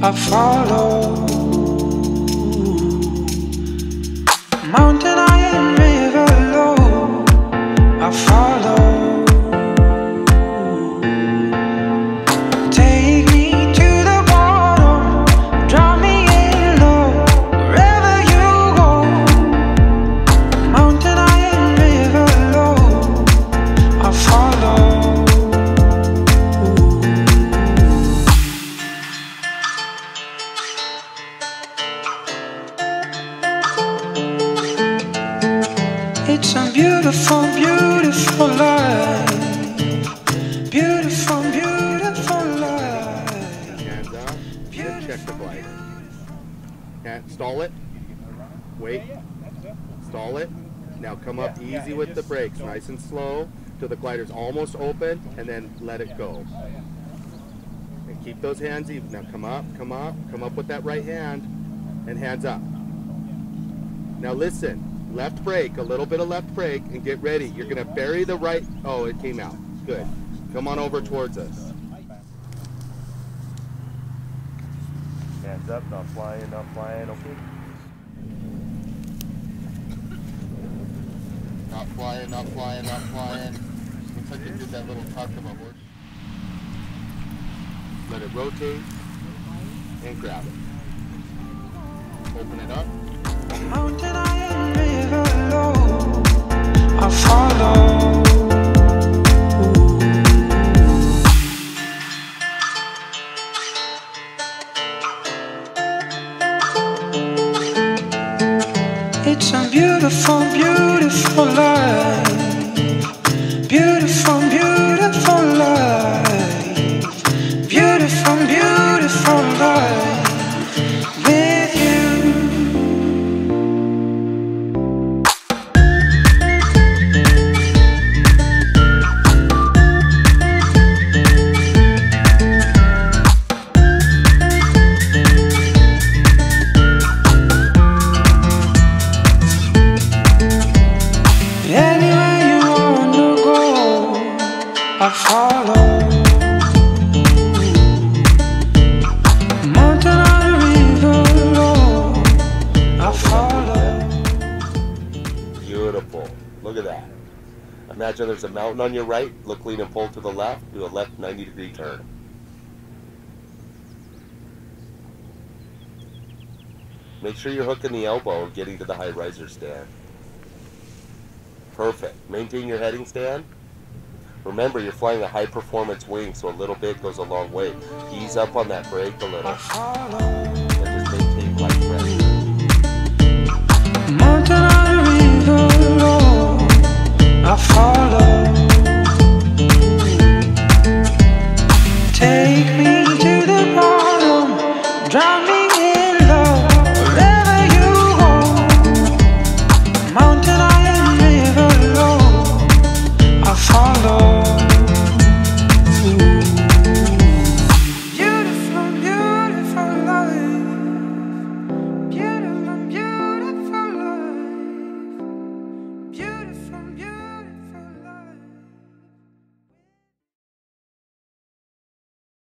I follow. Beautiful, beautiful life. Beautiful, beautiful life. Hands up. Then check the glider. Can't stall it. Wait. Stall it. Now come up easy with the brakes, nice and slow, till the glider's almost open, and then let it go. And keep those hands even. Now come up, come up, come up with that right hand, and hands up. Now listen, left brake, a little bit of left brake, and get ready. You're gonna bury the right. Oh, it came out. Good. Come on over towards us. Hands up, not flying, not flying, okay? Not flying, not flying, not flying. Looks like it did that little tuck of a horse. Let it rotate and grab it. Open it up. Mountain high and river low, I follow. It's a beautiful, beautiful life. Beautiful. Look at that. Imagine there's a mountain on your right, look lean and pull to the left, do a left 90 degree turn. Make sure you're hooking the elbow and getting to the high riser stand. Perfect. Maintain your heading stand. Remember, you're flying a high performance wing, so a little bit goes a long way. Ease up on that brake a little and just maintain light pressure.